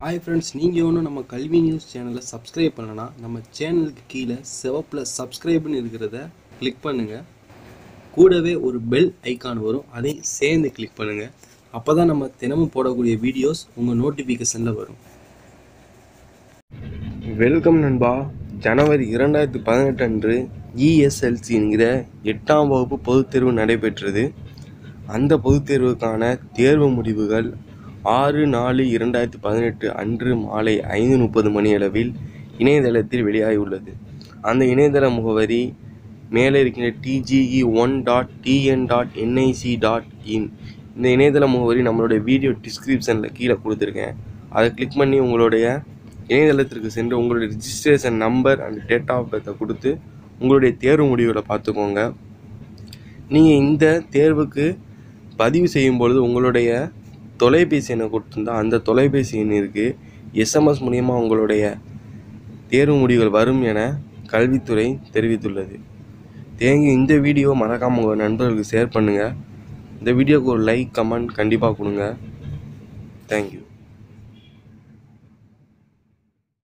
Hi friends நீங்கள் ஒன்றும் நம்ம கல்வி நியூஸ் சேனலை சப்ஸ்கிரைப் பண்ணலனா நம்ம சேனலுக்கு கீழே சிவப்பில் சப்ஸ்கிரைப்னு இருக்கிறத கிளிக் பண்ணுங்கள் கூடவே ஒரு பெல் ஐக்கான் வரும் அதை சேர்ந்து கிளிக் பண்ணுங்கள் அப்போ தான் நம்ம தினமும் போடக்கூடிய வீடியோஸ் உங்கள் நோட்டிஃபிகேஷனில் வரும். வெல்கம் நண்பா. ஜனவரி இரண்டாயிரத்தி பதினெட்டு அன்று இஎஸ்எல்சி என்கிற எட்டாம் வகுப்பு பொதுத்தேர்வு நடைபெற்றது. அந்த பொதுத்தேர்வுக்கான தேர்வு முடிவுகள் ஆறு நாலு இரண்டாயிரத்தி பதினெட்டு அன்று மாலை ஐந்து முப்பது மணியளவில் இணையதளத்தில் வெளியாகியுள்ளது. அந்த இணையதள முகவரி மேலே இருக்கின்ற DGE one dot TN dot NIC dot in இந்த இணையதள முகவரி நம்மளுடைய வீடியோ டிஸ்கிரிப்ஷனில் கீழே கொடுத்துருக்கேன். அதை கிளிக் பண்ணி உங்களுடைய இணையதளத்திற்கு சென்று உங்களுடைய registration number and date of பர்த்தை கொடுத்து உங்களுடைய தேர்வு முடிவில் பார்த்துக்கோங்க. நீங்கள் இந்த தேர்வுக்கு பதிவு செய்யும் பொழுது உங்களுடைய தொலைபேசி எண்ணை கொடுத்துருந்தா அந்த தொலைபேசி எண்ணிற்கு எஸ்எம்எஸ் மூலியமாக உங்களுடைய தேர்வு முடிவுகள் வரும் என கல்வித்துறை தெரிவித்துள்ளது. தேங்கி இந்த வீடியோ மறக்காமல் உங்கள் நண்பர்களுக்கு ஷேர் பண்ணுங்கள் இந்த வீடியோக்கு ஒரு லைக் கமெண்ட் கண்டிப்பாக கொடுங்க. தேங்க்யூ